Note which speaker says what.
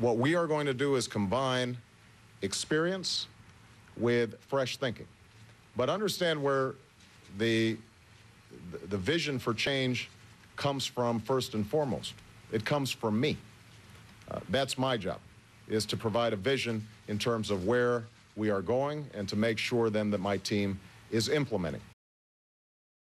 Speaker 1: what we are going to do is combine experience with fresh thinking. But understand where the, the vision for change comes from first and foremost. It comes from me. Uh, that's my job, is to provide a vision in terms of where we are going and to make sure then that my team is implementing